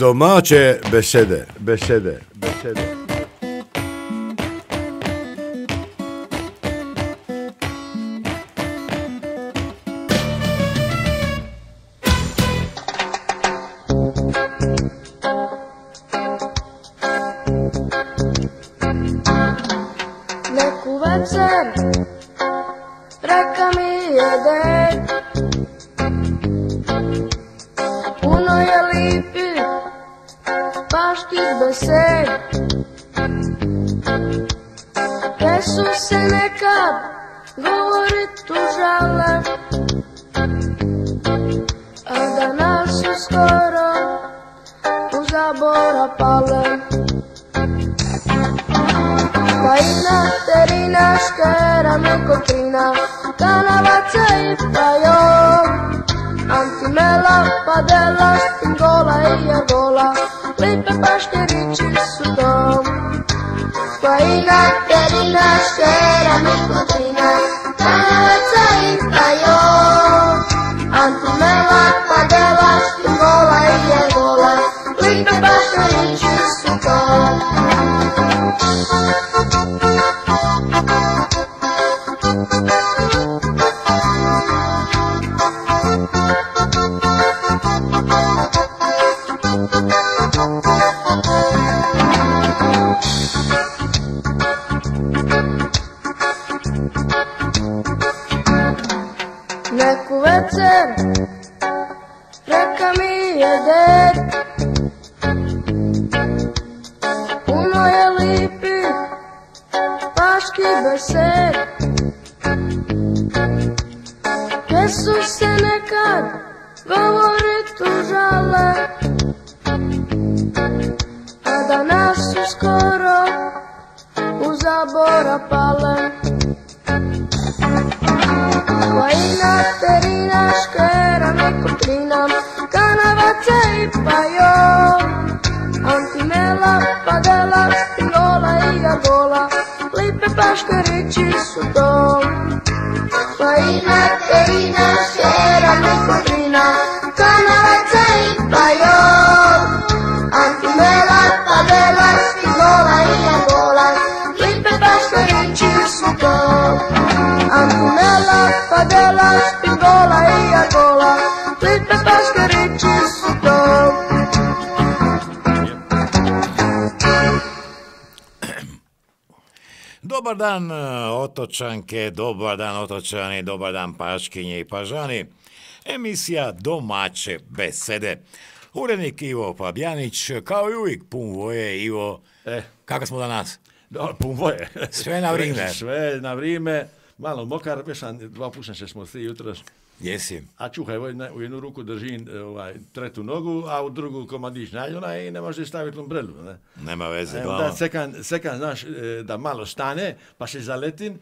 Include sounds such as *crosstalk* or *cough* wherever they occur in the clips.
Domače besede, besede, besede. Otočani, dobar dan paškinje i pažani. Emisija Domaće besede. Urednik Ivo Fabjanić, kao i uvijek pun voje, Ivo. E. Kako smo danas? Da, pun voje. Sve na vrijeme. *laughs* Sve na vrijeme. Malo mokar, već sam, dva puta se smo svi jutros. Jesi. A čuhaj, ovaj, u jednu ruku držim e, ovaj, tretu nogu, a u drugu komadić naljona i ne može staviti umbrelu. Ne? Nema veze, E, onda sekan, sekan, znaš, e, da malo stane, pa se zaletim,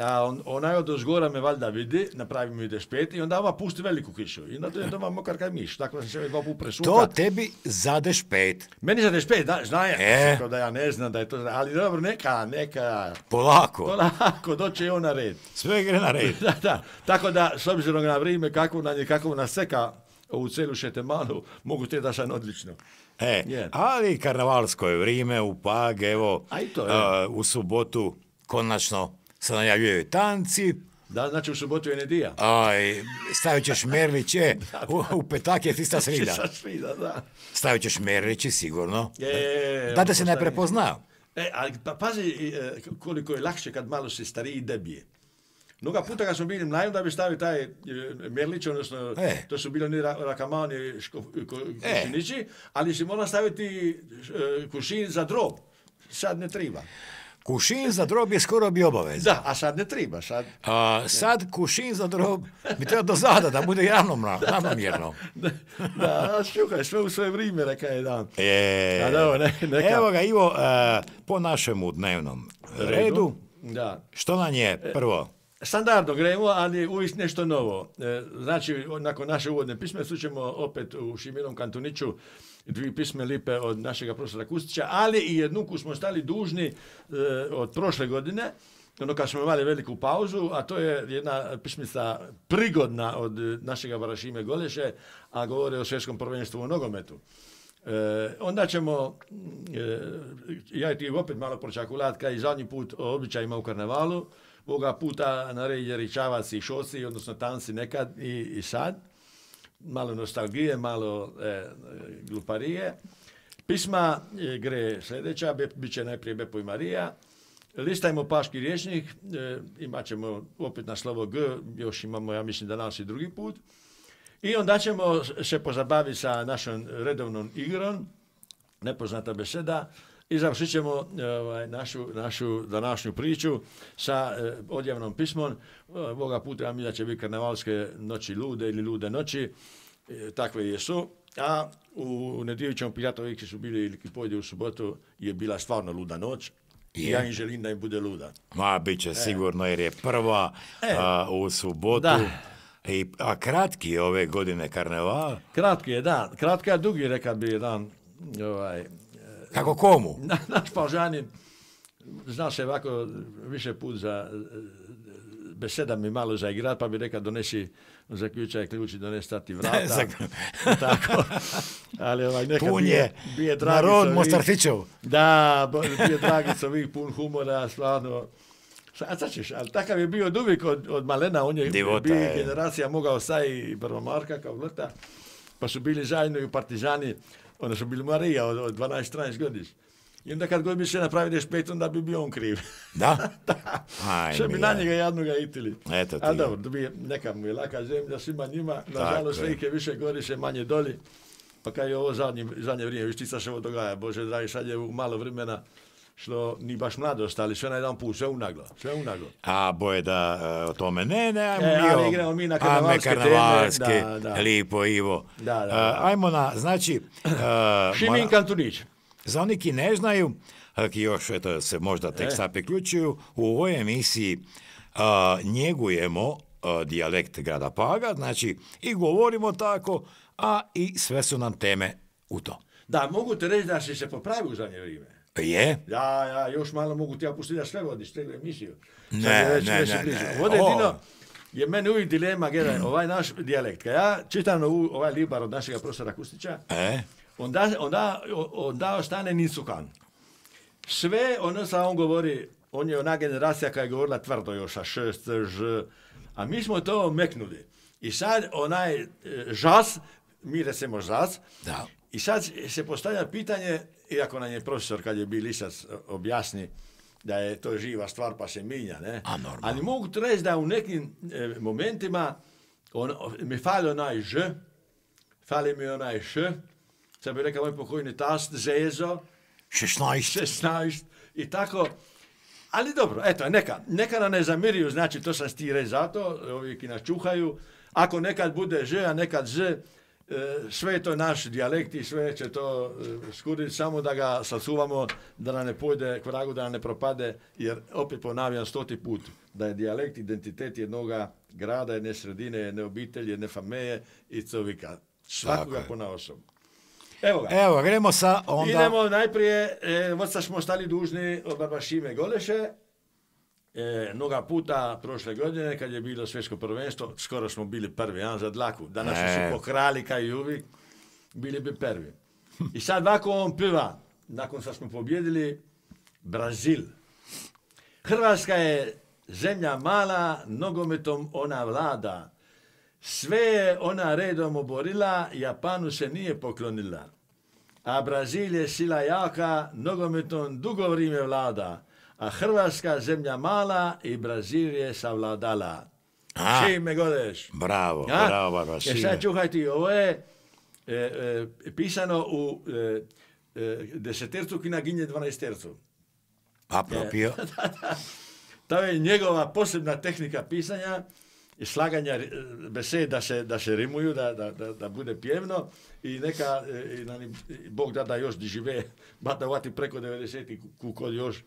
a on, onaj od ozgora me valjda vidi, napravi mi dešpet i onda ova pusti veliku kišu. I onda to je doma mokar kaj miš, tako sam se dva puta presuka. To tebi zadeš pet. Meni za dešpet, da, zna je, E. Da ja ne znam da je to, ali dobro, neka, neka, Polako. polako, doće i on na red. Sve gre na red. *laughs* Da, da, tako da, s obzirom na vrijeme kako nam je, kako nas seka ovu celu šetemalu, mogu te da sam odlično. E, Je. ali karnavalsko je vrijeme u Pag, evo, to a, u subotu konačno se najavljuju tanci, Da, znači u subotu je nedija. aj, stavit ćeš Merliće, *laughs* u, u petak je tista srida. Da. Stavit ćeš Merliće, sigurno. Je, da te se ne postavim. prepozna. E, ali pa, pazi e, koliko je lakše kad malo se stariji debije. Mnoga puta kad smo bili mladim da bi stavili taj e, Merlić, odnosno E. to su bili oni ra, rakamani ško- ko- E. kušinići, ali si morala staviti e, kušin za drob. Sad ne treba. Kušin za drob je skoro bi obavez. Da, a sad ne treba. Sad, A, sad kušin za drob bi treba do zada, da bude ravnomjerno. *laughs* da, da, šukaj, sve u svoje vrijeme, reka je dan. E, A dobro, ne- neka. Evo ga, Ivo, e, po našemu dnevnom redu, Da. što nam je prvo? Standardno gremo, ali uvijek nešto novo. E, Znači, nakon naše uvodne pisme, slućemo opet u Šimirom Kantuniću dvije pisme lipe od našega profesora Kustića, ali i jednu koju smo stali dužni e, od prošle godine, ono kad smo imali veliku pauzu, a to je jedna pismica prigodna od našega Barašime Goleše, a govori o svjetskom prvenstvu u nogometu. E, onda ćemo, e, ja ti opet malo pročakulat, kao i zadnji put o običajima u karnevalu, ovoga puta naredi ričavac i šoci, odnosno tanci nekad i, i sad. Malo nostalgije, malo e, gluparije. Pisma e, gre sljedeća, bit će najprije Bepo i Marija. Listajmo paški rječnik, e, imat ćemo opet na slovo G, još imamo, ja mislim, danas i drugi put. I onda ćemo se pozabaviti sa našom redovnom igrom, nepoznata beseda, i završit ćemo e, ovaj, našu, našu današnju priču sa e, odjavnom pismom. E, Ovoga puta ja mislim da će biti karnevalske noći lude ili lude noći, e, takve jesu. A u nedjelju ćemo pitati ovih ki su bili ili pojde u subotu je bila stvarno luda noć. I Je. ja im želim da im bude luda. Ma, bit će sigurno jer je prva E. a, u subotu. Da. I, a kratki je ove godine karneval. Kratki je dan, kratka dugi rekao bi jedan ovaj, Kako komu? Na, naš Pažanin zna se ovako više put za beseda mi malo za igrat, pa bi rekao donesi zaključaj ključ i donesi stati vrata. *laughs* *laughs* Tako. Ali ovaj, neka Pun bije, je bije dragi narod Mostartićev. Da, bije dragi s ovih pun humora, stvarno. A sad ćeš, ali takav je bio od uvijek od, od malena, on je Divota bio je. generacija mogao sa i prvomarka kao glota, pa su bili zajedno i Partizani, onda su bili Marija od, od 12-13 godina. I onda kad god bi se napravili špet, onda bi bio on kriv. Da? *laughs* da. Aj, Sve bi na njega jadnoga itili. Eto ti. A dobro, dobi, neka mu je laka zemlja, svima njima, nažalost ih je više gori, sve manje doli. Pa kad je ovo zadnje, zadnje vrijeme, viš ti sad se ovo dogaja, Bože dragi, sad je u malo vremena što ni baš mladost, ali sve na jedan put, sve unaglo, sve unaglo. A boje da e, o tome ne, ne, ajmo E, mi ali igramo mi na ajme, karnevalske teme, da, da. lipo Ivo. Da, da, E, da. ajmo na, znači, e, *clears throat* Šimin mora- Kantunić. za oni ki ne znaju, ki još eto, se možda tek E. sad priključuju, u ovoj emisiji a, njegujemo dijalekt grada Paga, znači i govorimo tako, a i sve su nam teme u to. Da, mogu te reći da si se popravio u zadnje vrijeme. Je? Ja, ja, još malo mogu ti ja pustiti da sve vodiš, cijelu emisiju. Ne, ne, ne, ne. Vode O. Dino, je meni uvijek dilema, gledaj, ovaj naš dijalekt. Kad ja čitam ovaj libar od našega profesora Kustića, E? onda, onda, onda ostane Nicukan. Sve ono sa on govori, on je ona generacija koja je govorila tvrdo još, a šest, ž, a mi smo to meknuli. I sad onaj e, žas, mi recimo žas, Da. i sad se postavlja pitanje, iako nam je profesor kad je bil lisac objasni da je to živa stvar pa se minja, ne? A, normalno. Ali mogu reći da u nekim e, momentima on, mi fali onaj ž, fali mi onaj š, sad bi rekao moj pokojni tast, zezo, 16. 16 i tako. Ali dobro, eto, neka, neka nam ne zamiriju, znači to sam ti reći zato, ovi ki nas čuhaju. Ako nekad bude ž, a nekad z, e, sve je to naš dijalekt i sve će to e, skuriti, samo da ga sačuvamo, da nam ne pojde k vragu, da nam ne propade, jer opet ponavljam stoti put, da je dijalekt identitet jednoga grada, jedne sredine, jedne obitelji, jedne fameje i covika. Svakoga pona osobu. Evo ga. Evo, gremo sa onda... Idemo najprije, e, sad smo stali dužni od Barbašime Goleše. E, mnoga puta prošle godine, kad je bilo svjetsko prvenstvo, skoro smo bili prvi, a, za dlaku. Danas E. su pokrali kao i uvijek, bili bi prvi. I sad ovako on piva, nakon što smo pobjedili, Brazil. Hrvatska je zemlja mala, nogometom ona vlada. Sve je ona redom oborila, Japanu se nije poklonila. A Brazil je sila jaka, nogometom dugo vrijeme vlada. A Hrvatska zemlja mala i Brazil je savladala. A. Čim me godeš? Bravo, A? bravo, Barbara E sad čuhaj ti, ovo je e, e, pisano u e, e, desetercu ki naginje dvanaestercu. A propio? *laughs* To je njegova posebna tehnika pisanja i slaganja e, besed da se, da se rimuju, da, da, da, da bude pjevno i neka, e, i Bog da da još di žive, *laughs* ba da vati preko 90 kuko još, e,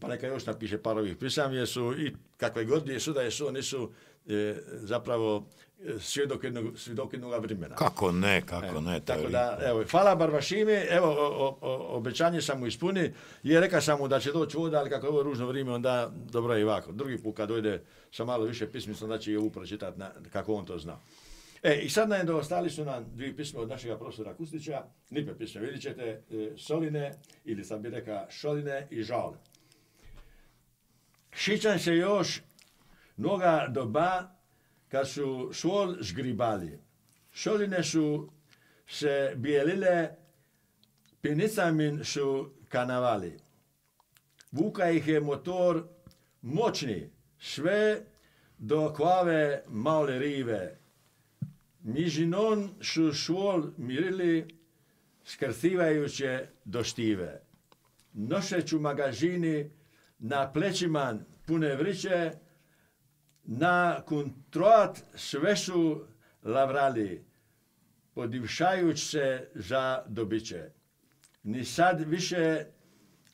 pa neka još napiše par ovih pisam, jer su i kakve god jesu da jesu, oni su e, zapravo e, svjedok jednog, svjedok jednog vremena. Kako ne, kako ne, to je Tako da, evo, hvala Barbašimi, evo, o, o, o- obećanje sam mu ispuni, je rekao sam mu da će doći voda, ali kako je ovo ružno vrijeme, onda dobro je i ovako. Drugi put kad dojde sa malo više pismica, onda će i ovu pročitati kako on to zna. E, i sad nam ostali su nam dvije pisme od našega profesora Kustića, nipe pisme, vidjet ćete, e, Soline, ili sam bi reka Šoline i Žal. Šićam se još mnoga doba kad su šol žgribali. Šoline su se bijelile, pinicami su kanavali. Vuka ih je motor moćni, sve do kvave male rive. Nižinon su šol mirili, skrcivajuće do štive. Nošeću magazini na plećima pune vriće, na kontroat sve su lavrali, podivšajuć se za dobiće. Ni sad više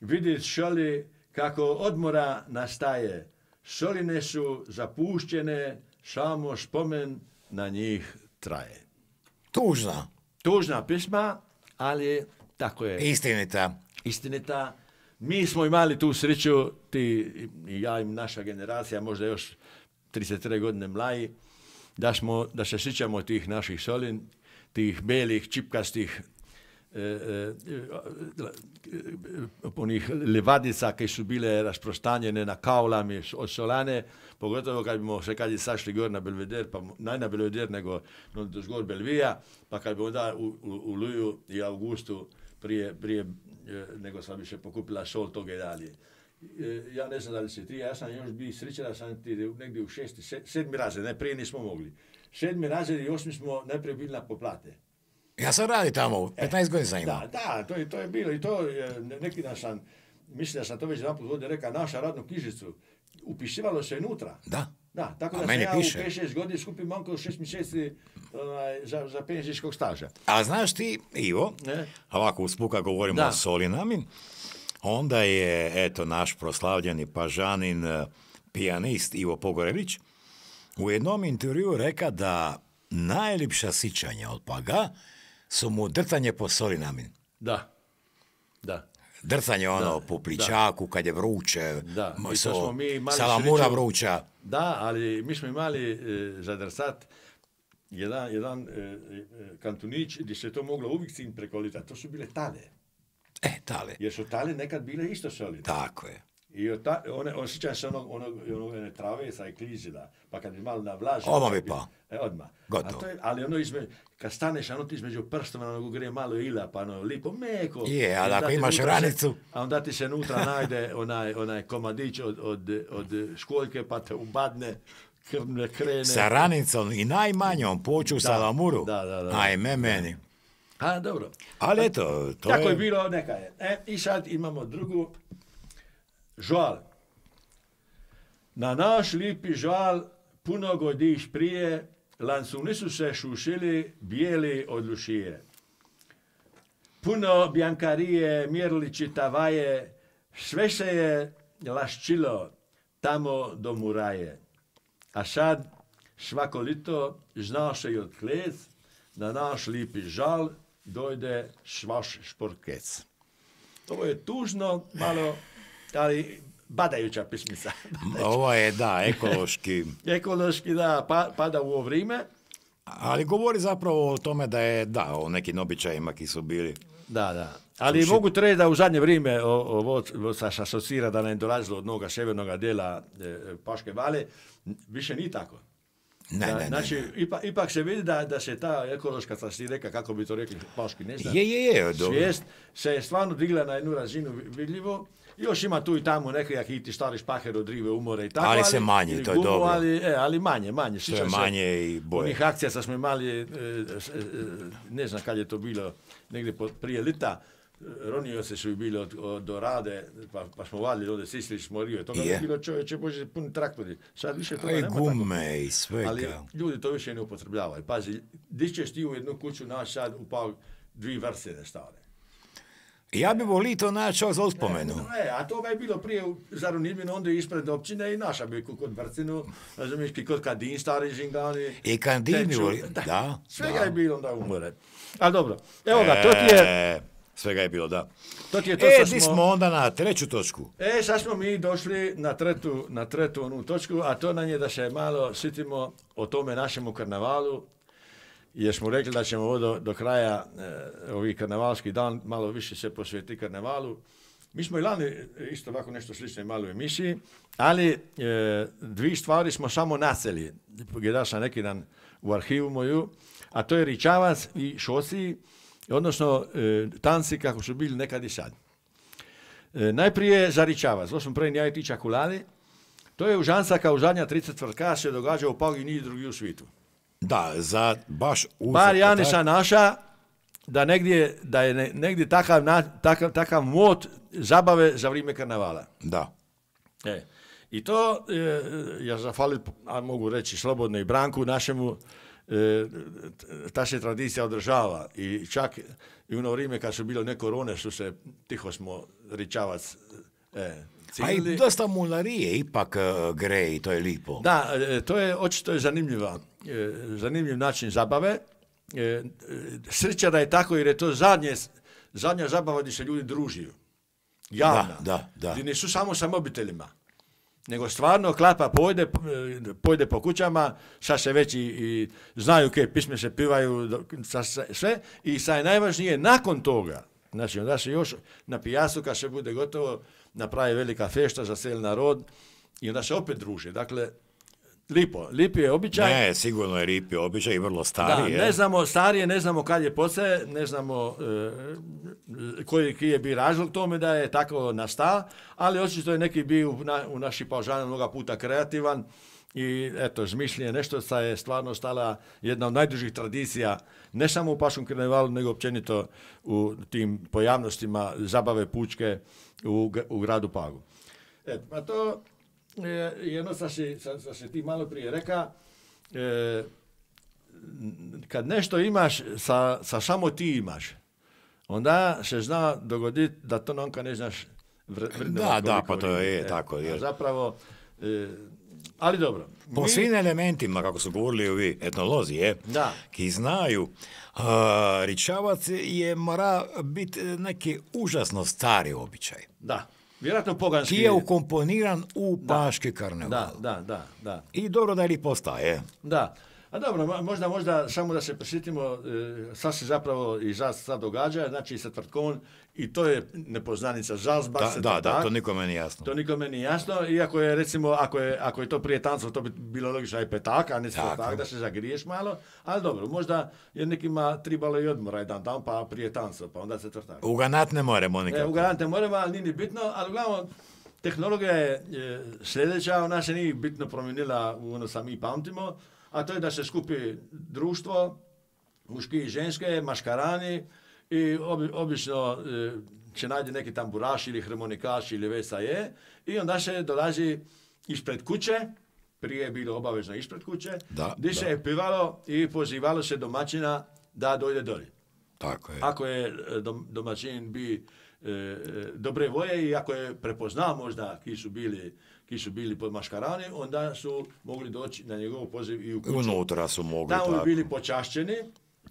vidit šoli kako odmora nastaje. Šoline su zapuštene, samo spomen na njih traje. Tužna, Tužna pisma, ali tako je istinita. istinita. Mi smo imali tu sreću, ti i ja i naša generacija, možda još 33 godine mlaji, da, smo, da se sjećamo tih naših solin, tih belih, čipkastih, e, e, onih levadica koji su bile rasprostanjene na kaulami od solane, pogotovo kad bimo se kad je sašli gor na Belveder, pa naj na Belveder nego no, zgor Belvija, pa kad bi onda u, u, u Luju i Augustu prije, prije nego sam više pokupila sol toga i dalje. E, Ja ne znam da li si ti, ja sam još bi srećen da sam ti negdje u šesti, se- sedmi razred, ne prije nismo mogli. Sedmi razred i osmi smo najprije bili na poplate. Ja sam radi tamo, 15 godina sam imao. Da, da, to je, to je bilo i to, je, ne- neki dan sam, mislim da sam to već jedan put ovdje rekao, naša radnu knjižicu, upisivalo se unutra. Da. Da, tako da sam ja piše. u 5-6 godina skupim manko 6 mjeseci onaj, za, za penzijskog staža. A znaš ti, Ivo, Ne? ovako uspuka govorimo Da. o Solinami, onda je, eto, naš proslavljeni pažanin, eh, pijanist Ivo Pogorelić, u jednom intervju reka da najljepša sićanja od paga su mu drtanje po Solinamin. Da, da. Drtanje ono Da, po pličaku kad je vruće, Da, i to smo mi imali salamura sreću- vruća. Da, ali mi smo imali e, za drsat jedan, jedan e, e, kantunić gdje se to moglo uvijek lita. To su bile tale. E, tale, Jer su tale nekad bile isto solidne. tako je. I od ta, one, osjećam se onog, onog, onog one trave sa i klizila, pa kad bi malo navlažio... Kad bi pao. E, odmah. Gotovo. A to je, ali ono izme, kad staneš, ono ti između prstova, ono gre malo ila, pa ono lipo meko. Je, ali ako imaš unutra se- ranicu- a onda ti se unutra najde onaj, onaj komadić od, od, od školjke, pa te ubadne, krvne krene. Sa ranicom i najmanjom poču salamuru. da, da, da. Ajme meni. A, dobro. Ali eto, to Tako je... je bilo, neka je. E, I sad imamo drugu. Žal. Na naš lipi žal puno godiš prije, lancuni su se šušili bijeli od lušije. Puno bjankarije, mjerliči tavaje, sve se je laščilo tamo do muraje. A sad svako lito zna se i odklec, na naš lipi žal dojde švaš šporkec. Ovo je tužno, malo, ali badajuća pismica. *laughs* Ovo je, da, ekološki. *laughs* Ekološki, da, pa, pada u ovo vrijeme. Ali govori zapravo o tome da je, da, o nekim običajima ki su bili. Da, da. Ali mogu ti reći da u zadnje vrijeme ovo se asocira da nam je dolazilo od noga sjevernog dijela e, Paške vale, više nije tako. Ne, Da, ne, ne, znači, ne. Ipak, ipak se vidi da, da se ta ekološka, reka, kako bi to rekli paški, ne znam, Je, je, je, svijest se je stvarno digla na jednu razinu vi- vidljivo. Još ima tu i tamo neki akiti stari špaher od rive umore i tako. Ali se manje, to je gumu, dobro. Ali, e, ali manje, manje. To je se manje i boje. Onih akcija što smo imali, e, s- e, ne znam kad je to bilo, negdje po- prije lita, e, ronio se su bili od, od do rade, pa, pa smo vadili ovdje, sisli smo rive. Toga Je. je bilo čovječe, bože, puni traktori. Sad više toga nema tako. gume i Ali svega. ljudi to više ne upotrebljavaju. Pazi, di ćeš ti u jednu kuću naći sad upao dvije vrste stare. Ja bi volio to naći za uspomenu. E, a toga je bilo prije u Zaronidminu, onda ispred općine i naša bi kod Vrcinu, razumiješ, kod Kadin, stari žingani. I Kandin bi Teču, volio, da, Svega da. je bilo onda umore. Ali dobro, evo ga, to ti je, E, svega je bilo, da. to ti je to E, smo... smo onda na treću točku. E, sad smo mi došli na tretu, na tretu onu točku, a to nam je da se malo sitimo o tome našemu karnavalu. Jer smo rekli da ćemo do, do kraja e, ovih karnevalskih dan malo više se posvetiti karnevalu. Mi smo i lani isto ovako nešto slično imali u emisiji, ali e, dvije stvari smo samo naceli. Gledao sam neki dan u arhivu moju, a to je Ričavac i Šoci, odnosno e, tanci kako su bili nekad i sad. E, najprije za Ričavac, to smo prije ja i ti to je u Žanca kao zadnja 30 tvrtka se događa u Pagi niz drugi u svijetu. Da, za baš uzet, Bar ja tak? nisam naša da, negdje, da je ne- negdje takav, na- takav, takav mod zabave za vrijeme karnevala. Da. E. I to, e, ja zahvalim, a mogu reći slobodno i Branku našemu, e, ta se tradicija održava i čak i u ono vrijeme kad su bilo ne korone su se, tiho smo ričavac e, A i dosta mularije ipak e, gre i to je lipo. Da, e, to je očito je zanimljiva, e, zanimljiv način zabave. Da je tako jer je to zadnje, zadnja zabava gdje se ljudi družiju. Javna. Da, da, da. Gdje nisu samo sa mobitelima. Nego stvarno klapa pojde, pojde po kućama, sad se već i, i znaju ke pisme se pivaju, sve. I sad je najvažnije nakon toga, znači onda se još na pijasu kad se bude gotovo napravi velika fešta za cijeli narod i onda se opet druže. Dakle, lipo, lipi je običaj. Ne, sigurno je lipi običaj i vrlo Da, stari. je. ne znamo, starije, ne znamo kad je poce, ne znamo e, koji je bio razlog tome da je tako nastao, ali očito je neki bio u, na, u naši mnoga puta kreativan i eto, zmišljen je nešto sa je stvarno stala jedna od najdužih tradicija, ne samo u Paškom karnevalu, nego općenito u tim pojavnostima zabave pučke u, u gradu Pagu. E, pa to je jedno sa si, sa, sa si ti malo prije reka, e, kad nešto imaš, sa, sa samo ti imaš, onda se zna dogoditi da to nonka ne znaš vr, vrednovati Da, da, pa to je ima. tako, jer- zapravo, e, ali dobro. Po mi- svim elementima, kako su govorili ovi etnolozi, je, Da. ki znaju, a, ričavac je mora biti neki užasno stari običaj. Da, vjerojatno poganski. Ki je ukomponiran u paški karneval. Da, da, da, da. I dobro da je postaje. Da. A dobro, mo- možda, možda samo da se prisjetimo, e, sad se zapravo i žal sad događa, znači sa tvrtkom, i to je nepoznanica žalzba. Da, se da, da, to nikome nije jasno. To nikome nije jasno, iako je recimo, ako je, ako je to prije tancov, to bi bilo logično aj petak, a ne Tako. tak, da se zagriješ malo, ali dobro, možda je nekima tribalo i odmora jedan dan, pa prije tancov, pa onda se tvrtak. Uganat ne moramo E, nikako. u garante moramo, ali nije ni bitno, ali uglavnom, tehnologija je e, sljedeća, ona se nije bitno promijenila u ono sa mi pamtimo, a to je da se skupi društvo, muški i ženske, maškarani i obi, obično e, će nađe neki tamburaš ili harmonikaš ili već je i onda se dolazi ispred kuće, prije je bilo obavezno ispred kuće, Da, gdje da. se je pivalo i pozivalo se domaćina da dojde dolje. Tako je. Ako je e, dom, domaćin bi e, e, dobre voje i ako je prepoznao možda ki su bili, ki su bili pod maškarani, onda su mogli doći na njegov poziv i u kuću. Unutra su mogli Tamo bi bili počašćeni,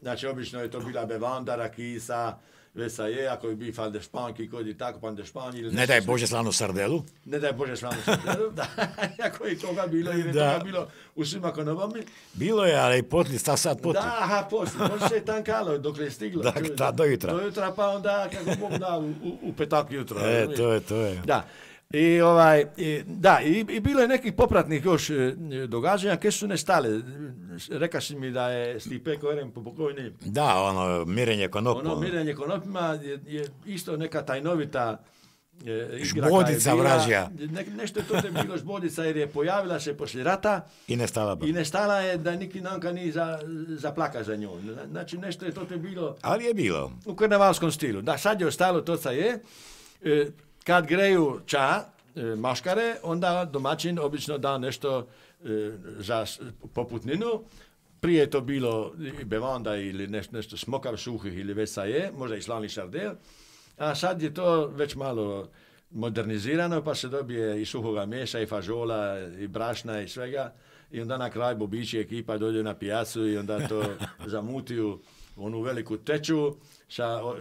znači obično je to bila bevanda, rakisa, vesa je, ako bi bili faldešpanki, kod i tako, pandešpan ili Ne nešto daj. Bože slanu sardelu. Ne daj Bože slavno srdelu, *laughs* da, ako je toga bilo, jer je Da. toga bilo u svima konobami. Bilo je, ali potli, sta sad potli. Da, aha, poslije, poslije se je tankalo dok je stiglo. Da, da, do jutra. Do jutra, pa onda, kako Bog da, u, u- petak jutro. E, to je, to je. Da. I ovaj, i, da, i, i bilo je nekih popratnih još e, događanja, koje su nestale. Reka si mi da je Stipe Koren pokojni, Da, ono, mirenje konopom. ono mirenje konopima je, je isto neka tajnovita e, Žbodica je bila. vražja. Ne, nešto je to je bilo žbodica jer je pojavila se poslije rata I ne stala ba. i nestala je da niki nanka ni za, zaplaka za njom. Znači nešto je to te bilo Ali je bilo. u karnevalskom stilu. Da, sad je ostalo to sa je. E, kad greju ča, e, maškare, onda domaćin obično da nešto e, za poputninu. Prije je to bilo bevanda ili nešto, nešto smokav suhih ili već sa je, možda i slavni šardel. A sad je to već malo modernizirano, pa se dobije i suhoga mesa, i fažola, i brašna, i svega. I onda na kraj bobići ekipa dođe na pijacu i onda to *laughs* zamutiju onu veliku teču, sa o,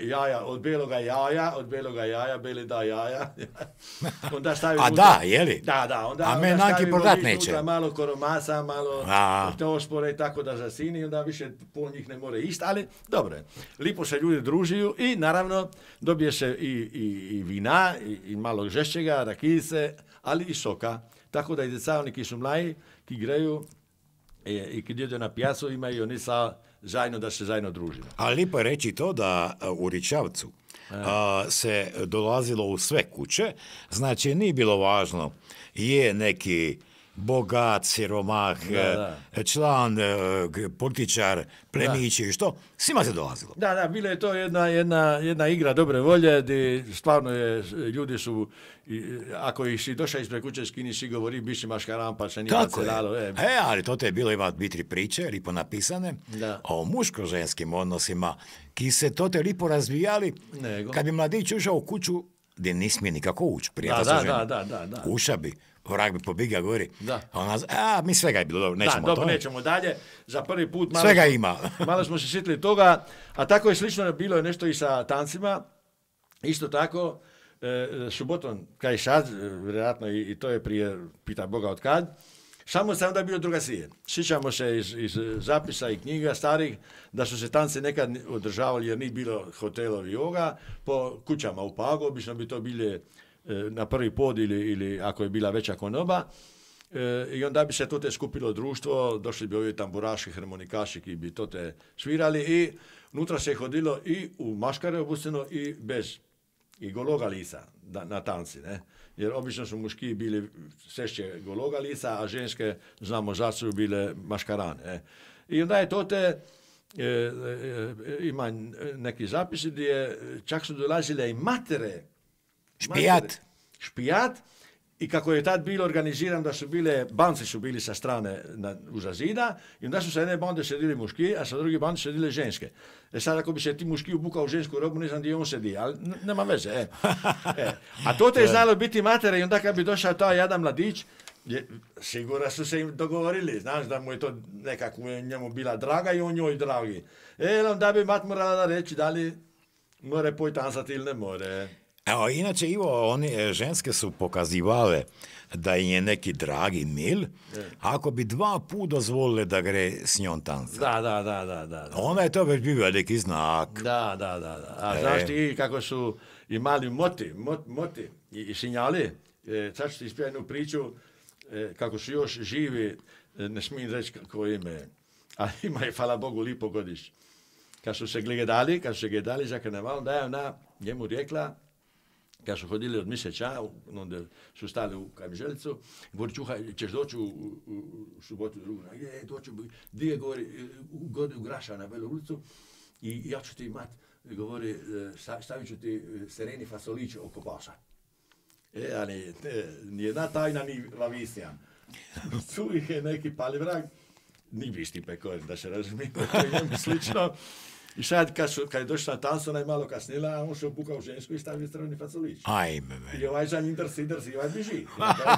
jaja, od beloga jaja, od beloga jaja, beli da jaja. *laughs* onda A unutra- da, je li? Da, da, onda, A me naki stavi prodat neće. malo koromasa, malo A. teospore i tako da zasini, onda više pol njih ne more ist, ali dobro je. Lipo se ljudi družiju i naravno dobije se i, i, i vina, i, i malo žešćega, rakijice, ali i soka. Tako da i djeca, ki su mlaji, ki greju e, i kad idu na pijacu, imaju oni sa zajedno da se zajedno družimo. Ali lipo je reći to da a, u Ričavcu a, se dolazilo u sve kuće, znači nije bilo važno je neki bogat, siromah, Da, e, član, e, g- političar, plemići i što, svima se dolazilo. Da, da, bila je to jedna, jedna, jedna igra dobre volje, gdje stvarno je, ljudi su, i, ako ih si došao ispred kuće, skini si govori, biši maškaran, pa se nije Tako je. celalo, e, E, ali to te je bilo ima bitri priče, lipo napisane, Da. a o muško-ženskim odnosima, ki se to te lipo razvijali, Nego. kad bi mladić ušao u kuću, gdje ne smije nikako ući, prijatelj Da, da, da, da, da, da. Uša bi, vrag bi pobiga gori. Da. A ona, a, mi svega je bilo dobro, Da, nećemo dobro, to. nećemo dalje. Za prvi put malo, Svega ima. *laughs* malo smo se sjetili toga, a tako je slično bilo je nešto i sa tancima. Isto tako, e, subotom, kaj sad, vjerojatno i, i to je prije, pita Boga od kad, samo sam onda bio drugačije. Sjećamo se iz, iz zapisa i knjiga starih da su se tanci nekad održavali jer nije bilo hotelovi joga po kućama u Pagu, obično bi to bile na prvi pod ili, ili ako je bila veća konoba. E, I onda bi se to te skupilo društvo, došli bi ovi tamburaši, harmonikaši ki bi to te svirali i unutra se hodilo i u maškare obuceno i bez i gologa lica da, na tanci, ne? Jer obično su muški bili sešće gologa lica, a ženske, znamo, za su bile maškarane. E. I onda je to te, e, e, e, ima neki zapisi gdje čak su dolazile i matere Špijat. špijat i kako je tad bilo organiziran da su bile, banci su bili sa strane na, uza zida i onda su sa jedne bande sedili muški, a sa druge bande sedile ženske. E sad ako bi se ti muški ubukao u žensku robu, ne znam gdje on sedi, ali nema veze. E. *laughs* E. A to te je znalo biti matere i onda kad bi došao taj jedan mladić, je, sigurno su se im dogovorili, znaš da mu je to nekako njemu bila draga i on njoj dragi. E, onda bi mat morala reći da li more poj tancati ili ne more. Evo, inače, Ivo, oni e, ženske su pokazivale da im je neki dragi mil, ako bi dva put dozvolile da gre s njom tanca. Da, da, da, da, da. Onda je to već bio veliki znak. Da, da, da, da. A E. znaš ti kako su imali moti, mot, moti i, i sinjali? E, sad ću ti ispjeti jednu priču e, kako su još živi, e, ne smijem reći kako ime, a *laughs* ima je, hvala Bogu, lipo godiš. Kad su se gledali, kad su se gledali za karneval, da je ona njemu rekla, kad su hodili od Miseća, onda su stali u kamiželicu, govori, čuhaj, ćeš doći u, u, u subotu drugu, je, doću, bi- di je, govori, e, u, god- u Graša na Belu ulicu, i ja ću ti mat, govori, e, sta- stavit ću ti e, sereni fasolić oko pasa. E, ali, nijedna tajna ni lavisnija. *laughs* Tu ih je neki palivrag, ni bisti pekorin, da se razumije, to je slično. I sad, kad, su, kad je došla na tancu, ona je malo kasnila, a on se upukao u žensku i stavio crveni fasolić. Ajme me. I ovaj za njim drsi, drsi, ovaj biži. I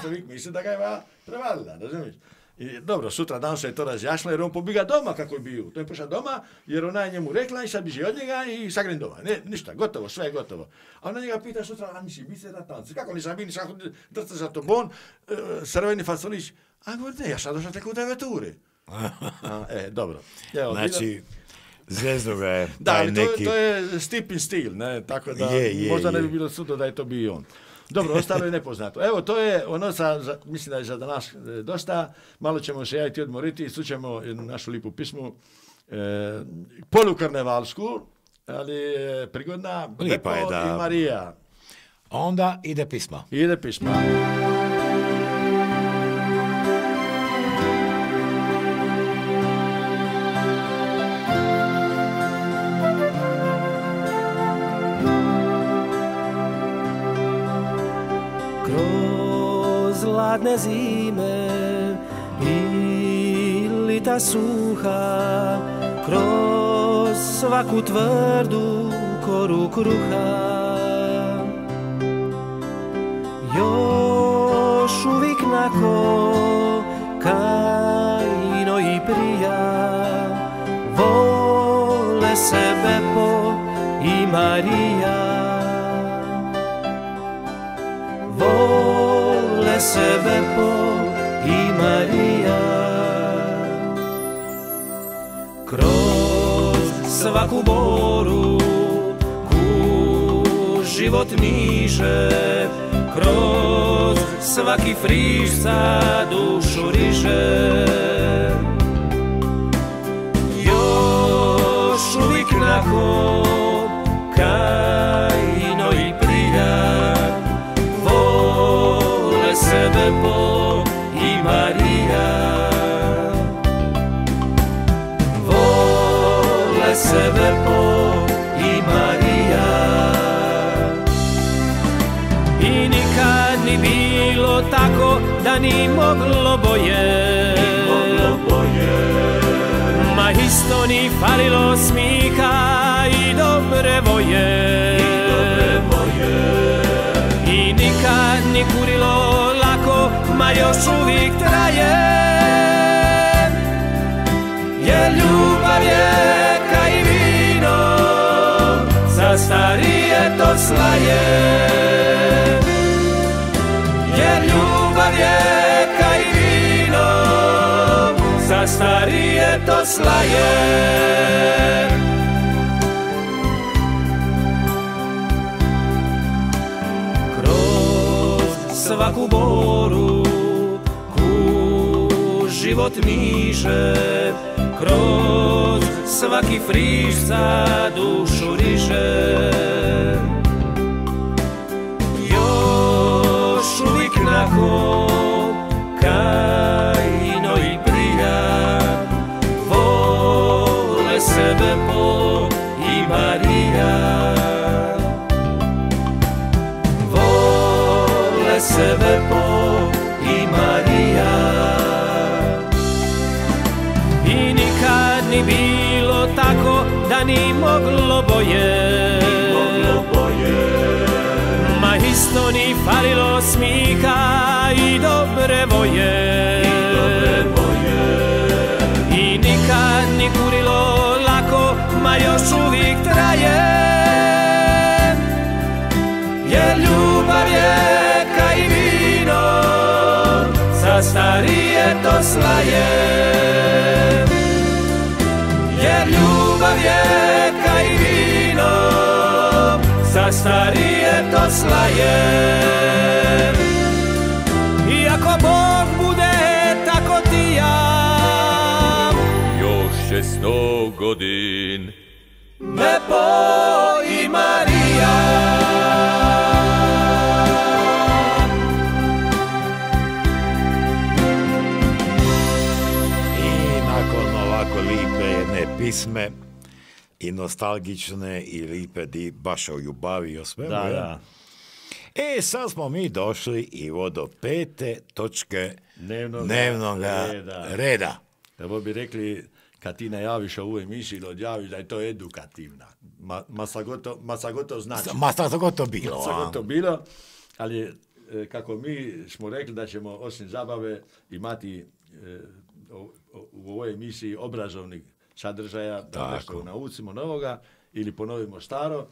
čovjek misli da ga je prevalila, razumiješ? I dobro, sutra dan se je to razjašnilo jer on pobiga doma kako je bio. To je pošao doma jer ona je njemu rekla i sad biži od njega i sagren doma. Ne, ništa, gotovo, sve je gotovo. A ona njega pita sutra, a nisi bi se na tanci. Kako nisam bi, nisam drca za tobon, e, crveni fasolić. A govori, ne, ja sam došao tek u devet uri. *laughs* A, e, dobro. Evo, bilo- Zvezno *laughs* ga je da, ali to, neki... to je Stipin stil, ne, tako da Je, je, možda ne bi je. bilo sudo da je to bio on. Dobro, ostalo je nepoznato. Evo, to je ono, sa, za, mislim da je za danas e, dosta. Malo ćemo se javiti odmoriti i čućemo jednu našu lipu pismu, e, polukarnevalsku, ali je prigodna Lipa je, Bepo da. i Marija. Onda ide pisma. Ide pisma. Kroz ladne zime i lita suha Kroz svaku tvrdu koru kruha. Još uvijek nako kajno i prija Volim se Bepo i Marija Vole se Bepo i Marija. Kroz svaku boru ku život miže Kroz svaki friž za dušu riže. Još uvijek nako Kajino Vole sebe po i Marija. Vole sebe po i Marija. I nikad ni bilo tako da ni moglo boje. Ma isto ni falilo smiha i dobre voje. I nikad ni kurilo ma još uvijek traje. Jer ljubav je kaj vino, za starije to slaje. Jer ljubav je kaj vino za starije to slaje. Svaku boru život miže kroz svaki friž za dušu riže još uvijek nako falilo smiha i dobre voje I nikad ni kurilo lako, ma još uvijek traje. Jer ljubav je kaj vino, za starije to slaje. Jer ljubav je starije to slaje. I ako Bog bude tako ti ja. Još će sto godin. Bepo i Marija. I nakon ovako lipe jedne pisme i nostalgične i lipe di baš o ljubavi i o svemu. Da, da. E, sad smo mi došli i do pete točke Dnevnoga dnevnoga reda. reda. Evo bi rekli, kad ti najaviš ovu emisiju ili odjaviš da je to edukativna. Ma, masagoto, masagoto znači. Ma šta god to bilo. Masagoto bilo, ali e, kako mi smo rekli da ćemo osim zabave imati e, o- o- u ovoj emisiji obrazovnih sadržaja, da nešto naučimo novoga ili ponovimo staro,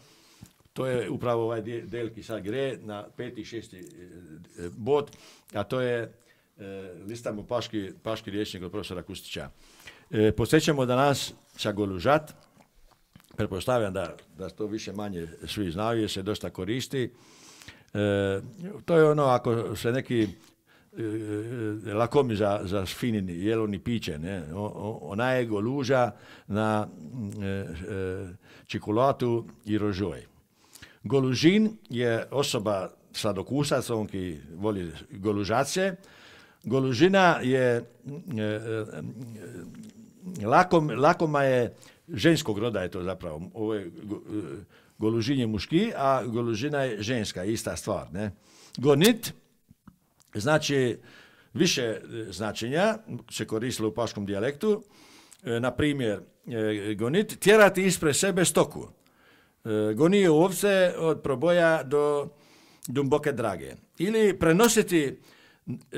to je upravo ovaj del ki sad gre na peti, šesti e, e, bod, a to je e, listamo paški, paški riječnik od profesora Kustića. E, posjećamo danas sa Golužat, pretpostavljam da, da to više manje svi znaju jer se dosta koristi. E, to je ono ako se neki e, e, lakomi za, za finin jelovni piće, ne? O- o- ona je goluža na mm, e, e, čikulatu i rožoj. Golužin je osoba sladokusac, on ki voli golužace. Golužina je mm, lakom, lakoma je ženskog roda je to zapravo. Ovo je go- golužin je muški, a golužina je ženska, ista stvar. Ne? Gonit znači više e, značenja se koristilo u paškom dijalektu. E, na primjer, e, gonit, tjerati ispred sebe stoku. E, gonije ovce od proboja do dumboke drage. Ili prenositi e,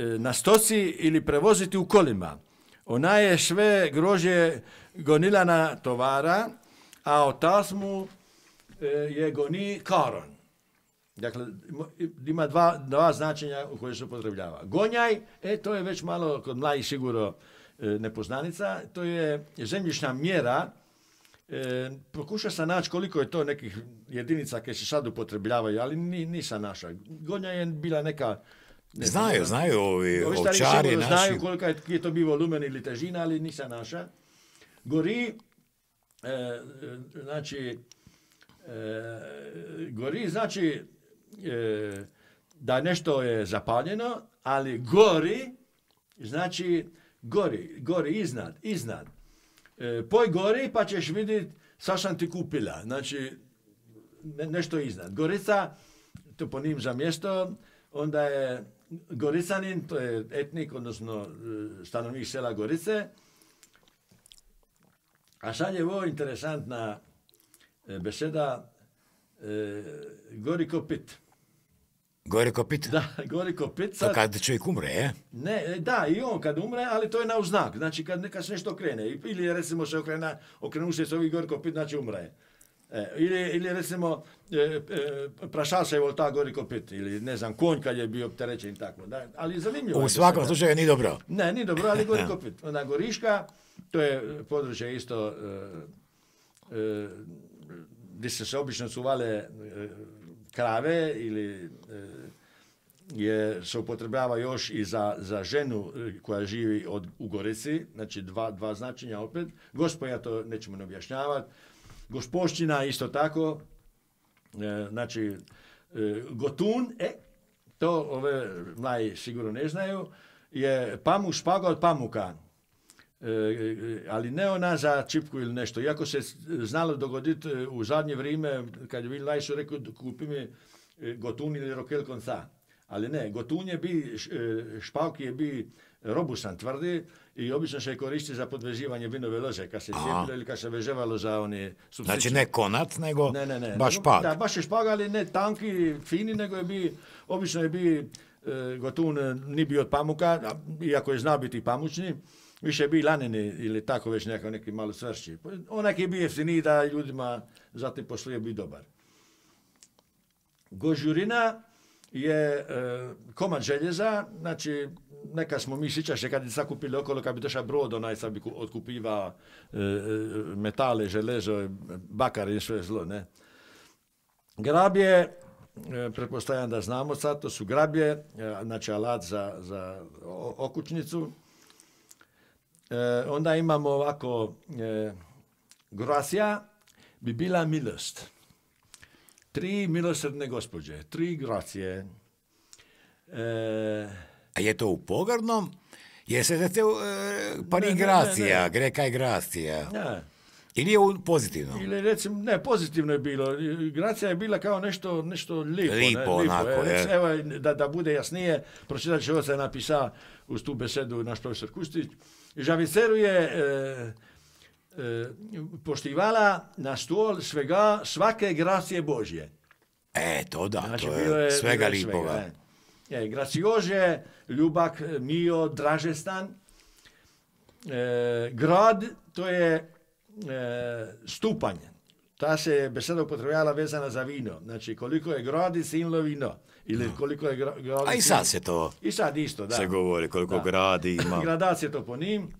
na stoci ili prevoziti u kolima. Ona je sve grožje gonila na tovara, a od tasmu e, je goni karon. Dakle, ima dva, dva značenja u koje se upotrebljava. Gonjaj, e, to je već malo kod mladih sigurno e, nepoznanica, to je zemljišna mjera, e, pokuša sam naći koliko je to nekih jedinica koje se sad upotrebljavaju, ali ni, nisam našao. Gonja je bila neka... ne Znaju, ona- znaju ovi Ovi ovčari naši. znaju koliko je, je to bio volumen ili težina, ali nisam naša. Gori, e, e, znači, e, gori znači e, da nešto je zapaljeno, ali gori znači gori, gori iznad, iznad. E, poj gori pa ćeš vidjeti sam ti kupila, znači ne- nešto iznad. Gorica, to po njim za mjesto, onda je Goricanin, to je etnik, odnosno e, stanovnik sela Gorice. A sad je ovo interesantna e, beseda e, Gori ko pit. Gore kopit. Da, Gori ko. *laughs* To kad čovjek umre, je? ne, e, da, i on kad umre, ali to je na uznak. Znači kad, neka se nešto okrene. Ili recimo se okrena, okrenu se s ovih Gori ko pit, znači umre. E, ili, ili recimo e, e, prašal se je ta Gori ko pit. Ili ne znam, konj kad je bio opterećen i tako. Da, ali zanimljivo. U svakom slučaju nije dobro. Ne, nije dobro, ali Gori *laughs* Kopit. Ona Goriška, to je područje isto e, gdje se, se obično suvale e, krave ili e, je, se upotrebljava još i za, za ženu e, koja živi od, u Gorici, znači dva, dva značenja opet. Gospodja to nećemo ne objašnjavati. Gospošćina isto tako, E, znači, e, gotun, e, to ove mlaji sigurno ne znaju, je pamuk špaga od pamuka. E, e, ali ne ona za čipku ili nešto. Iako se znalo dogoditi e, u zadnje vrijeme, kad je bili su rekao kupi mi gotun ili rokel konca. Ali ne, gotun je bi, špavki je bi robusan, tvrdi i obično se koristi za podvezivanje vinove loze, kad se cijepilo ili kad se veževalo za one Znači substicije. ne konat, nego Ne, ne, ne. baš špag. Da, baš je špag, ali ne tanki, fini, nego je bi, obično je bi gotun, ni bio od pamuka, iako je znao biti pamučni, više je bi laneni ili tako već neki, neki malo svršći. Onak je bi jeftiniji da ljudima zatim poslije bi dobar. Gožurina je e, komad željeza, znači neka smo mi sjećaš se kad bi sakupili okolo, kad bi došao brod, onaj sad bi ku- otkupivao e, e, metale, železo, bakar i sve zlo, ne. Grabje, pretpostavljam da znamo sad, to su grabje, znači alat za, za okućnicu. E, onda imamo ovako, e, gracija bi bila milost. Tri milosrdne gospođe, tri gracije. E, A je to u pogrdnom? Je se da te, e, pa Ne, ni ne, gracija, ne, ne. greka je gracija. ja. Ili je u pozitivnom? Ili recimo, ne, pozitivno je bilo. Gracija je bila kao nešto, nešto lipo. Lipo, ne, onako, e. je. Evo, da, da bude jasnije, pročitat ću ovo se napisao uz tu besedu naš profesor Kustić. Žaviceru je e, e, poštivala na stol svega, svake gracije Božje. E, to da, Znači, to bilo je svega je lipoga. e. E, graciože, ljubak, mio, dražestan. E, grad, to je stupanj. Ta se beseda upotrebljala vezana za vino. Znači, koliko je gradi sinlo vino. Ili koliko je gra, gradi A i sad se to I sad isto, da. se govori koliko Da. gradi ima. *clears throat* Gradacija to po njim.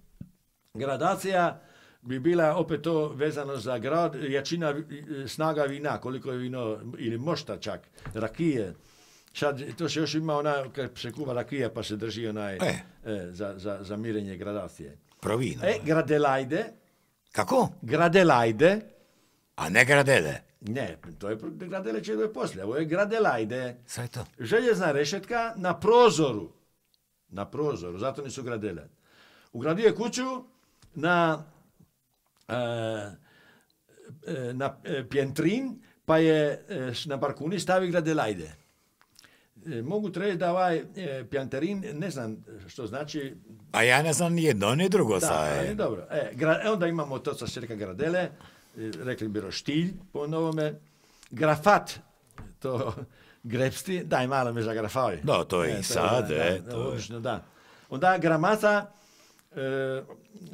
Gradacija bi bila opet to vezano za grad, jačina snaga vina, koliko je vino, ili mošta čak, rakije. Sad, to se još ima ona, kad se kuva rakija pa se drži onaj, E. e, za, za, za mirenje gradacije. Provino. E, gradelajde, Kako? gradelajde, A ne gradele. ne, to je gradele će je poslije, ovo je gradelajde. Sve je to. Željezna rešetka na prozoru. Na prozoru, zato nisu gradele. Ugradio je kuću na, e, e, na e, pjentrin, pa je na barkuni stavi gradelajde. E, mogu reći da ovaj e, pjanterin, ne znam što znači, A ja ne znam ni jedno, ni drugo da, sa je. dobro. E, gra, e, onda imamo to sa srka gradele, e, rekli bi roštilj po novome, grafat, to *laughs* grepsti, daj malo me zagrafali. Da, to je i sad, da, e, da, to je. obično, da. Onda gramaca, e,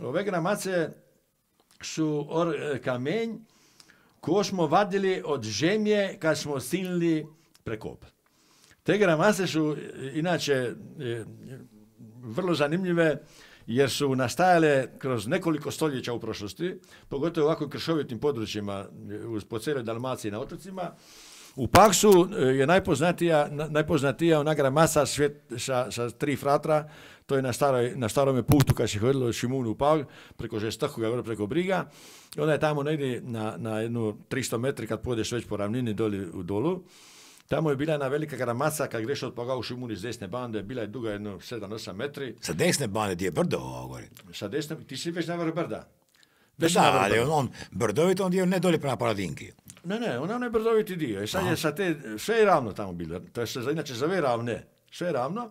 ove gramace su or, e, kamenj ko smo vadili od žemje kad smo sinili prekop. Te gramase su e, inače e, vrlo zanimljive jer su nastajale kroz nekoliko stoljeća u prošlosti, pogotovo u ovako kršovitim područjima e, uz po cijeloj Dalmaciji na otocima. U Paksu je najpoznatija, na- najpoznatija ona gramasa svjet, sa, sa tri fratra, to je na, staroj, na starome putu kad se hodilo od Šimun u Pag, preko gore preko Briga. I ona je tamo negdje na, na jednu 300 metri kad podeš već po ravnini doli u dolu. Tamo je bila jedna velika gramasa kad greš od Paga u Šimun iz desne bande, bila je duga jedno 7-8 metri. Sa desne bane gdje je brdo ovo gore. Sa desne, ti si već na vrh brda. Da, Već na vrh ali brda. on brdovitom dio ne dolje prema Paladinki. Ne, ne, ona onaj brdoviti dio. I sad je sa te, sve je ravno tamo bilo. To je se inače zove ravne. Sve je ravno.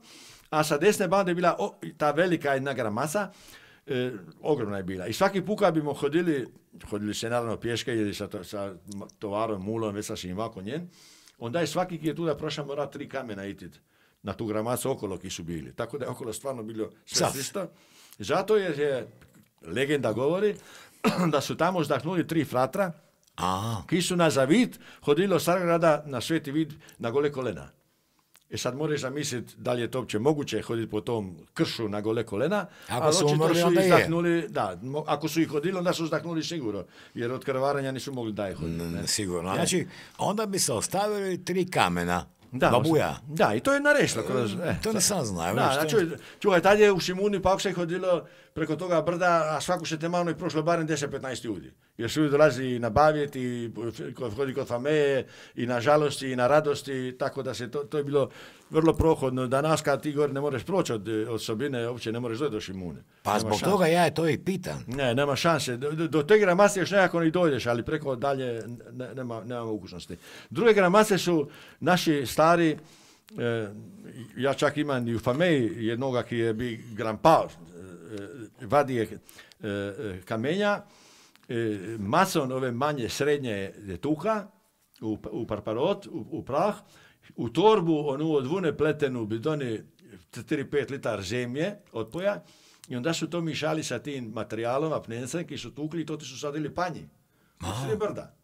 A sa desne bande je bila o, ta velika jedna gramasa. E, ogromna je bila. I svaki put kad bimo hodili, hodili se naravno pješke ili sa, to- sa tovarom, mulom, već sa svim njen, onda je svaki ki je tu da prošao mora tri kamena itit na tu gramacu okolo ki su bili. Tako da je okolo stvarno bilo sve. Zato jer je legenda govori *clears throat* da su tamo zdahnuli tri fratra, A, ki su na Zavid hodili od Starograda na Sveti vid na gole kolena. E sad moraš zamisliti da li je to uopće moguće hoditi po tom kršu na gole kolena. Ako ali su umrli, su onda je. izdahnuli, da, ako su ih hodili, onda su izdahnuli sigurno, jer od krvaranja nisu mogli da je hoditi. ne. sigurno. Znači, onda bi se ostavili tri kamena. Da, Babuja. Da, i to je narešlo kroz... E, To nisam znao. Da, vidiš, to- znači, čuvaj, tad je u Šimuni pa se hodilo preko toga brda, a svaku šetemanu je prošlo barem 10-15 ljudi. Jer su ljudi dolazi na bavjet i kod- hodi kod fameje i na žalosti i na radosti, tako da se to, to je bilo vrlo prohodno. Danas kad ti gore ne možeš proći od, od Sobine, uopće ne možeš doći do Šimune. Pa Nema zbog šanse. toga ja je to i pitan. Ne, nema šanse. Do, do- do te gramase još nekako ni dojdeš, ali preko dalje ne- nema, nema mogućnosti. Druge gramase su naši stari, e, ja čak imam i u fameji jednoga ki je bi grampa, e, vadije e, e, kamenja, e, mason ove manje srednje tuka, u, u parparot, u, u prah, u torbu onu od vune pletenu bidoni 4-5 litar zemlje otpoja i onda su to mišali sa tim materijalom, apnencem, ki su tukli i to ti su sadili panji. Je brda.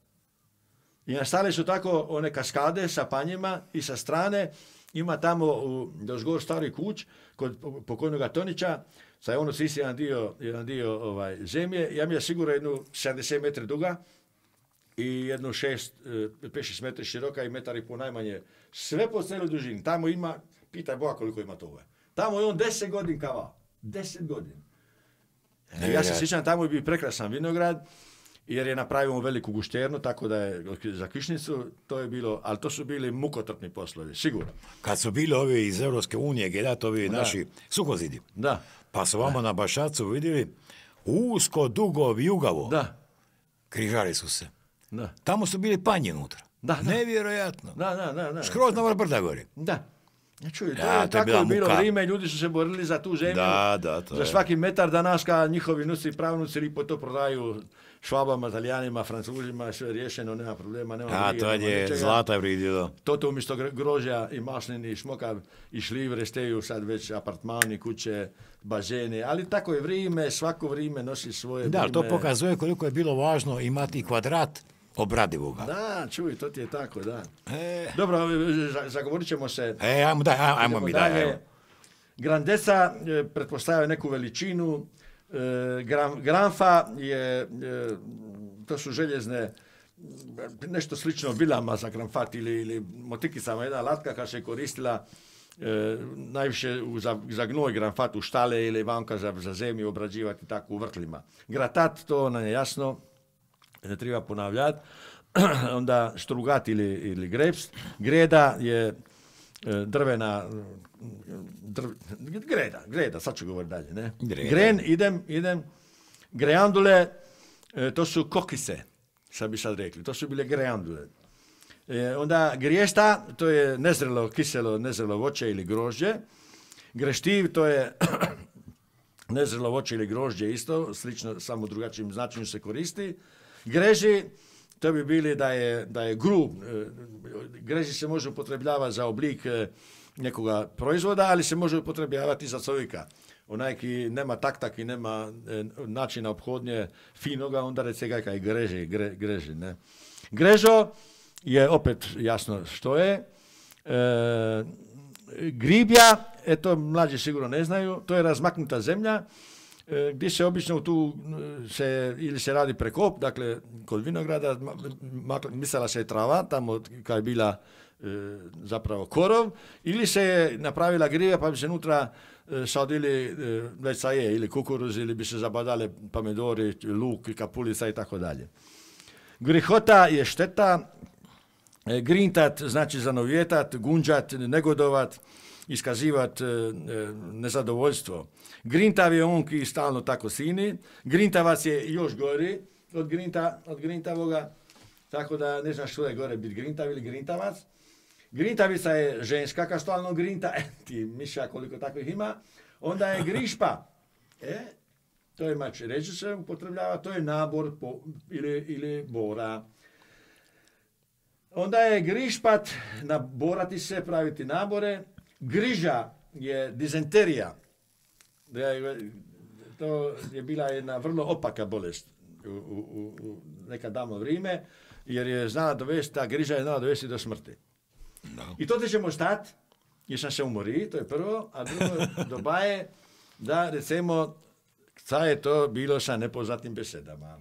I nastale su tako one kaskade sa panjima i sa strane ima tamo u Dožgor stari kuć kod pokojnog Tonića, sa je ono sisi jedan dio, jedan dio ovaj, zemlje, ja mi je sigurno jednu 70 metri duga i jednu 6, 5-6 metri široka i metar i po najmanje. Sve po cijeloj dužini. Tamo ima, pitaj Boga koliko ima toga. Tamo je on 10 godin kava. 10 godina. E, ja se sjećam, tamo je bio prekrasan vinograd, jer je napravio veliku gušternu, tako da je za kišnicu to je bilo, ali to su bili mukotrpni poslovi, sigurno. Kad su bili ovi iz Europske unije, gedat, ovi naši suhozidi, Da, pa su vamo na Bašacu vidjeli usko, dugo, vijugavo. da, Križali su se. da, Tamo su bili panji unutra. Da, da. Nevjerojatno. da, da, da. da. Skroz na vrh brda gore. Da. Ja čuj, to Ja, je tako je bilo vrijeme, ljudi su se borili za tu zemlju. Da, da, to Za je. svaki metar danas kad njihovi nuci pravnuci lipo to prodaju švabama, italijanima, francuzima, sve je riješeno, nema problema, nema A to je zlata je vrijedilo. To to umjesto gr- grožja i maslini i šmoka i šlivre steju sad već apartmani, kuće, bazene, ali tako je vrijeme, svako vrijeme nosi svoje Da, to pokazuje koliko je bilo važno imati kvadrat obradivoga. Da, čuj, to ti je tako, da. E, Dobro, za- zagovorit ćemo se e, ajmo, daj, ajmo, mi, evo. Grandesa e, pretpostavlja neku veličinu, granfa je, e, to su željezne, e, nešto slično vilama za granfat ili, ili motikicama, jedna latka koja se koristila e, najviše za, za gnoj granfat u štale ili vanka za, za zemlju obrađivati tako u vrtlima. Gratat, to nam je jasno, ne treba ponavljati. *clears throat* Onda štrugat ili, ili. Greda je e, drvena drv, greda, greda, sad ću govoriti dalje, ne? Greda. Gren, idem, idem. Greandule, e, to su kokise, sad bi sad rekli, to su bile greandule. E, onda griješta, to je nezrelo, kiselo, nezrelo voće ili grožđe. Greštiv, to je *clears throat* nezrelo voće ili grožđe isto, slično, samo u drugačijem značenju se koristi. Greži, to bi bili da je, da je grub, e, greži se može upotrebljavati za oblik e, nekoga proizvoda, ali se može upotrebljavati za čovjeka. Onaj ki nema taktak i nema e, načina obhodnje finoga, onda rece ga kaj greži, gre, greži, ne. Grežo je opet jasno što je. E, gribja, eto mlađi sigurno ne znaju, to je razmaknuta zemlja gdje se obično tu e, se, ili se radi prekop, dakle kod vinograda mislila se je trava, tamo kad je bila e, zapravo korov, ili se je napravila grija pa bi se unutra e, sadili e, već sa je, ili kukuruz, ili bi se zabadale pomidori, luk, kapulica i tako dalje. Grihota je šteta, E, Grintat znači zanovjetat, gunđat, negodovat, iskazivat e, e, nezadovoljstvo. Grintav je on ki stalno tako sini, grintavac je još gori od, grinta, od grintavoga, tako da ne znaš što je gore biti grintav ili grintavac. Grintavica je ženska ka stalno grinta, *laughs* e, ti miša koliko takvih ima. Onda je grišpa, e, to je mač reći se upotrebljava, to je nabor po, ili, ili bora. Onda je grišpat, naborati se, praviti nabore. Griža je dizenterija. To je bila jedna vrlo opaka bolest u, u, u, u neka davno vrijeme, jer je znala dovesti, ta griža je znala dovesti do smrti. I to ćemo stati, jer sam se umori, to je prvo, a drugo *laughs* doba je da recimo, šta je to bilo sa nepoznatim besedama.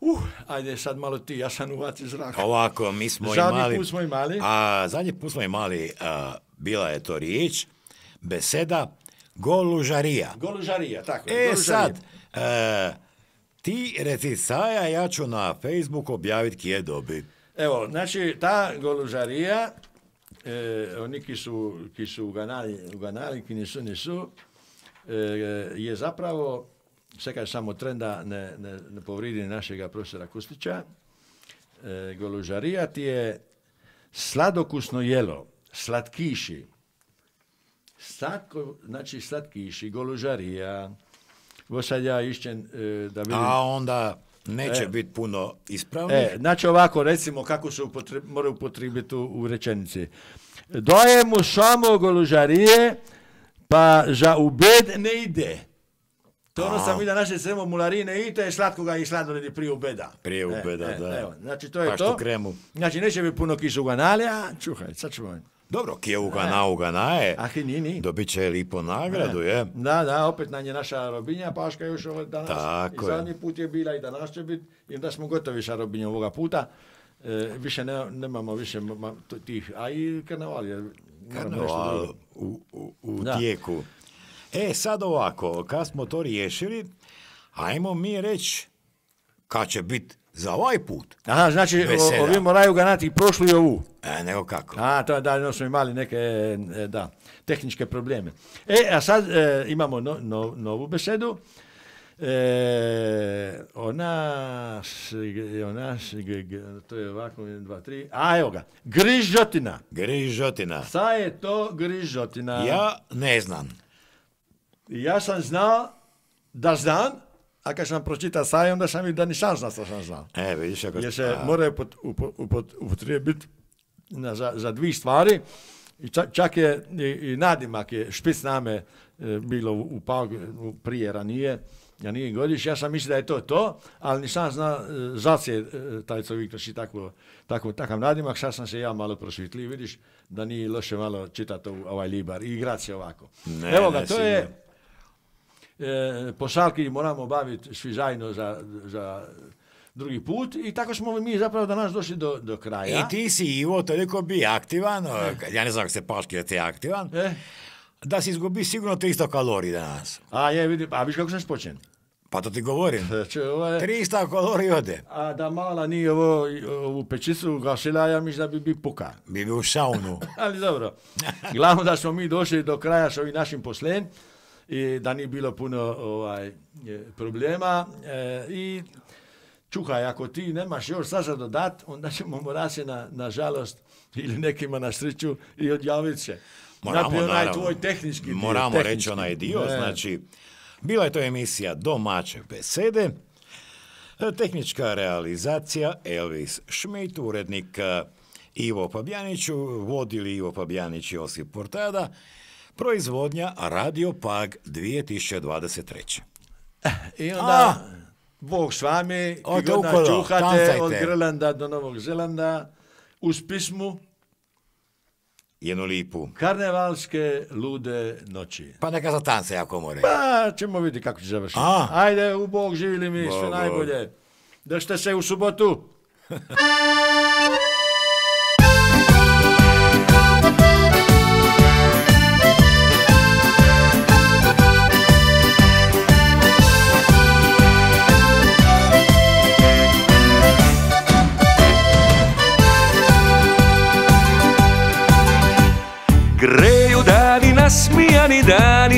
Uh, ajde sad malo ti, ja sam uvaci zrak. Ovako, mi smo Zadnji imali... put smo imali. A, zadnji put smo imali, a, bila je to riječ, beseda, golužarija. Golužarija, tako je. E golužarija. sad, e, ti reci saja, ja ću na Facebook objaviti kje dobi. Evo, znači, ta golužarija, e, oni ki su, ki su uganali, uganali, ki nisu, nisu, e, je zapravo, kaže samo trenda ne, ne, ne povridi našega profesora Kustića, e, golužarija ti je sladokusno jelo, slatkiši, Slatko, znači slatkiši, golužarija, Evo sad ja išćem e, da vidim... A onda neće E. biti puno ispravnih. E, znači ovako, recimo kako se upotre, mora upotrijebiti u, u rečenici. Doje mu samo golužarije, pa za ubed ne ide. To ono sam vidio naše semo mularije ne ide, slatko ga i sladoled prije ubeda. Prije ubeda, da. Evo, znači to je Pa to. kremu. Znači neće biti puno kisu ganali, a čuhaj, sad ćemo. Dobro, kje ugana, ugana je. Ah, ni, ni. Dobit će lipo nagradu, je. Da, da, opet na nje naša Robinja Paška još ovo danas. Tako I je. zadnji put je bila i danas će biti. I onda smo gotovi sa Robinjom ovoga puta. E, više ne, nemamo više ma- tih, a i karneval je. drugo. u, u, u Da. E, sad ovako, kad smo to riješili, ajmo mi reći kad će biti za ovaj put. Aha, znači o, ovi moraju ganati i prošlu i ovu. E, nego kako? A, to je da, no smo imali neke, e, da, tehničke probleme. E, a sad e, imamo no- no- novu besedu. E, ona, ona, to je ovako, 1, 2, 3, a evo ga, grižotina. Grižotina. Šta je to grižotina? Ja ne znam. Ja sam znao da znam, a kad sam pročitao saj, onda sam vidio da nisam znao što sam znao. E, vidiš ako... Jer se a, mora upot, upo- upot- upotrijebiti za, za dvije stvari. I čak, čak je i, i nadimak je špic name e, bilo u, u prije ranije, ja nije godiš, ja sam mislio da je to to, ali nisam znao e, zac je e, taj čovjek troši tako, tako, takav nadimak, sad sam se ja malo prosvitlio, vidiš da nije loše malo čitati ovaj libar i igrat se ovako. Ne, Evo ga, ne, to je e, pošalki moramo baviti svi zajedno za, za drugi put i tako smo mi zapravo danas došli do, do kraja. I ti si, Ivo, toliko bi aktivan, o, ja ne znam kako se paški da ti aktivan, E, da si izgubi sigurno 300 kalorija danas. a je, vidi, a viš kako sam spočen. Pa to ti govorim. Če, ovo je- 300 kalorija ode. a da mala nije ovo, ovu pečicu gasila, ja mislim da bi bi puka. Bi bi u saunu. *laughs* Ali dobro. Glavno da smo mi došli do kraja s ovim našim poslen i da nije bilo puno ovaj, problema. E, I čuhaj, ako ti nemaš još sad za dodat, onda ćemo morati se na, na žalost ili nekima na sreću i odjaviti se. Onaj naravno, tvoj tehnički dio. Moramo tehnički. reći onaj dio, Ne. znači, bila je to emisija Domaće besede, e, tehnička realizacija Elvis Schmidt, urednik e, Ivo Pabjaniću, vodili Ivo Pabjanić i Josip Portada, proizvodnja Radio Pag 2023. I onda... Bog s vami, Ode god nas okolo, čuhate tancajte. od Grlanda do Novog Zelanda, uz pismu Jednu lipu. Karnevalske lude noći. Pa neka za tance ako more. Pa ćemo vidjeti kako će završiti. A. Ajde, u Bog živjeli mi, sve Bog, Bog. najbolje. Držite se u subotu. *laughs*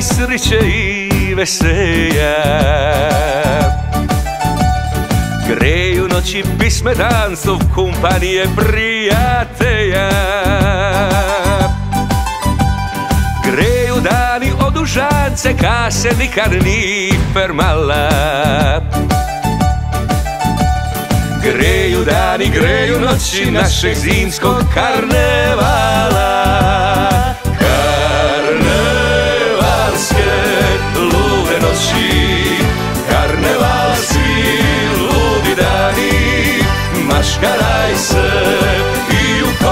dani sreće i veselja Greju noći pisme dancov kompanije prijatelja. Greju dani odužance kase nikad ni fermala. Greju dani, greju noći našeg zimskog karnevala Maškaraj se i u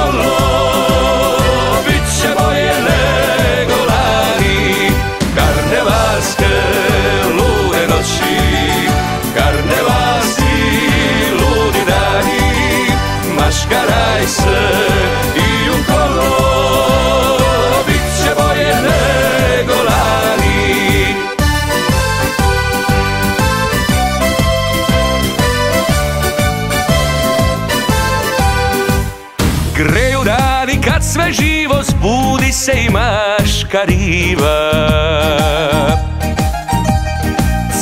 zbudi se i maškariva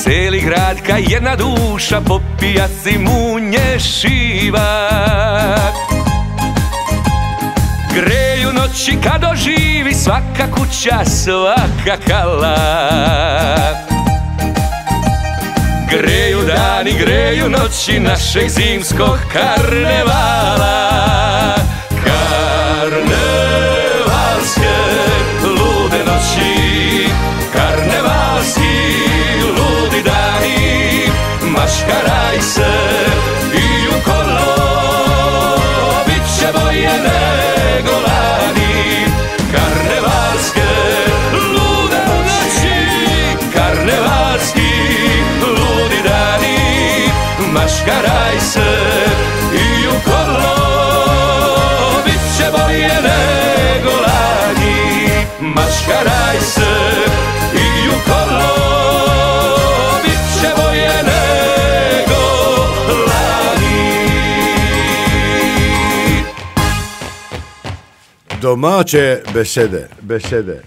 Celi grad ka jedna duša po pijaci munješiva Greju noći kad oživi svaka kuća, svaka kala. Greju dani, greju noći našeg zimskog karnevala Maškaraj se i u kolo. Bit će bolje nego lani. Karnevalske lude noći Karnevalski ludi dani. Maškaraj se i u kolo. Bit će bolje nego lani. Maškaraj se Domače besede, besede.